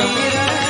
रणवीर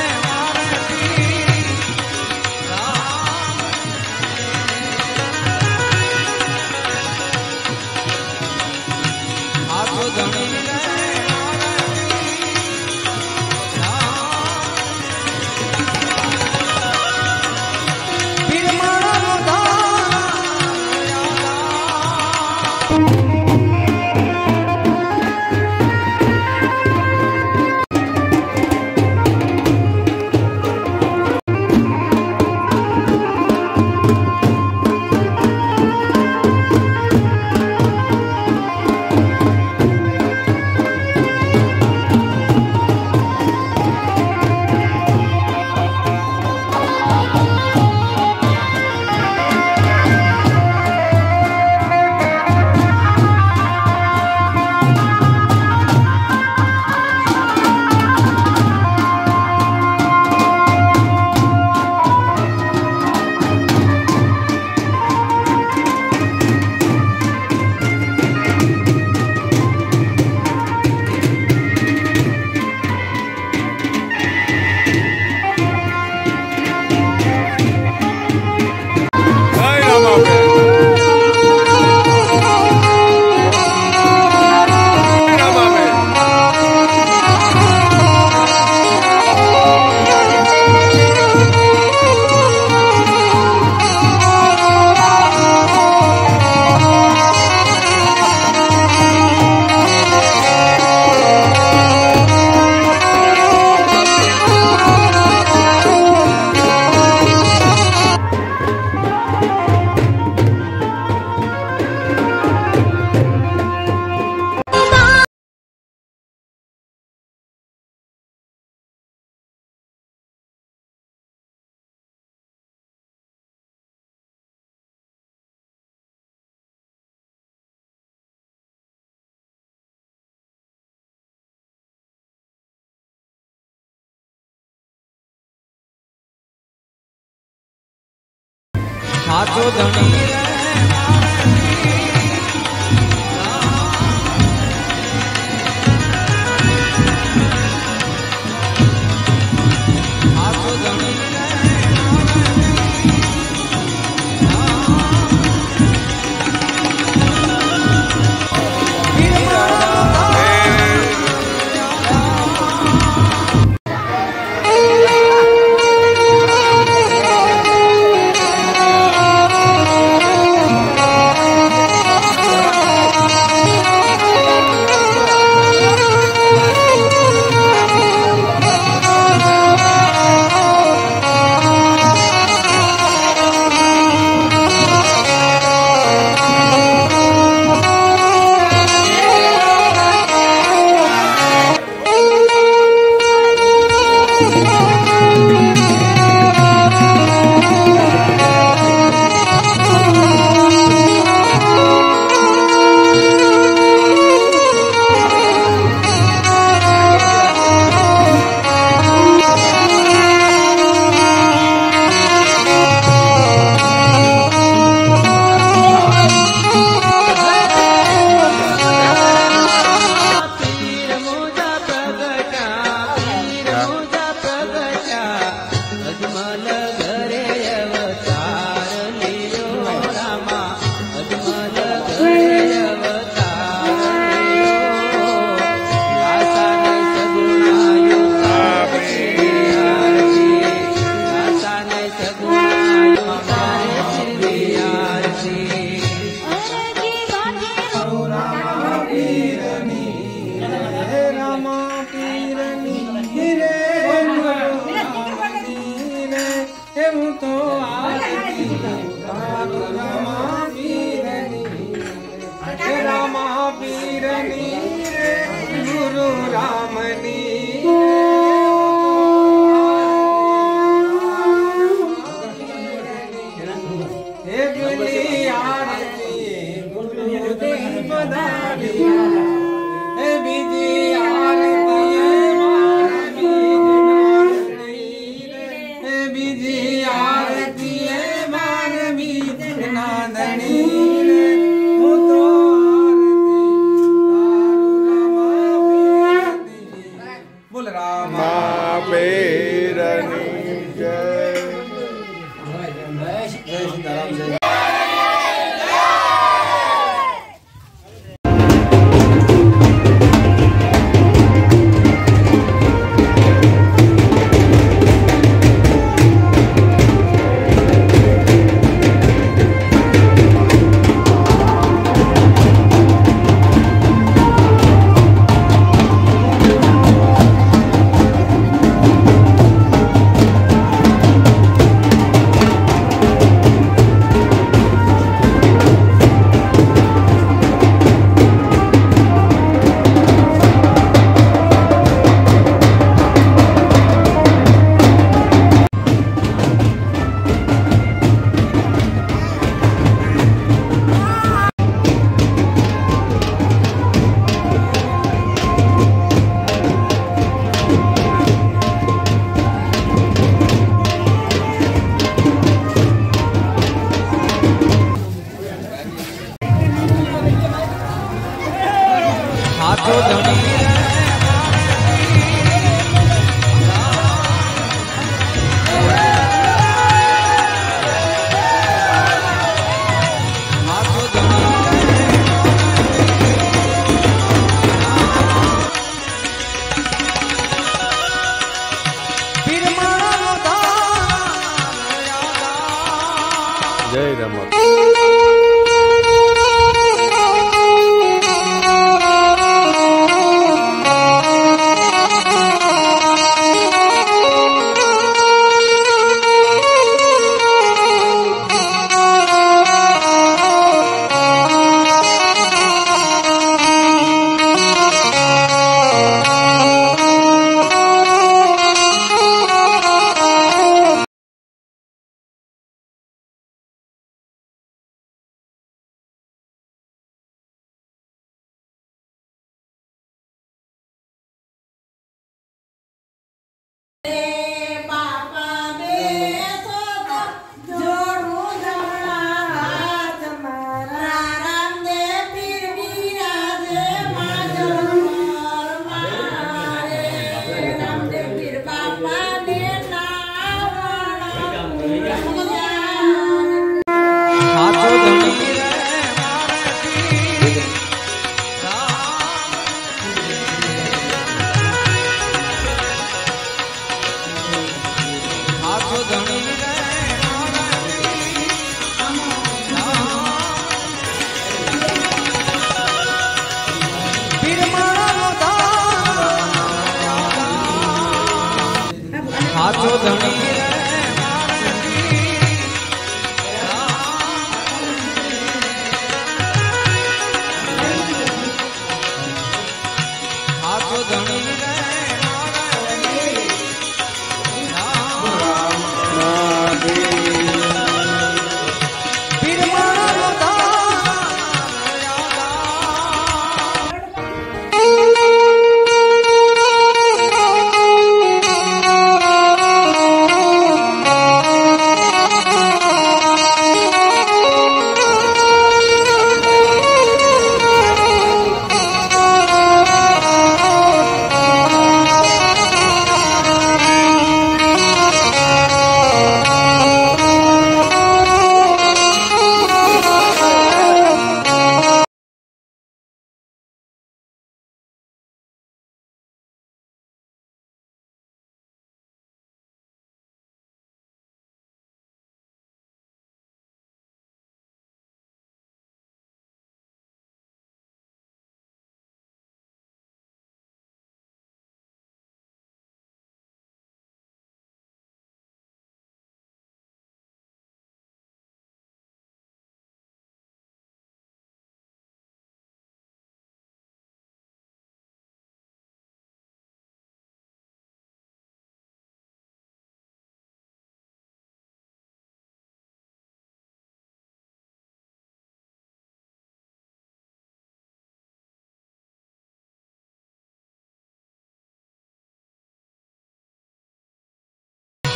હાથો ધણી माला रनि गुरु रामी जय जय जय सीताराम जय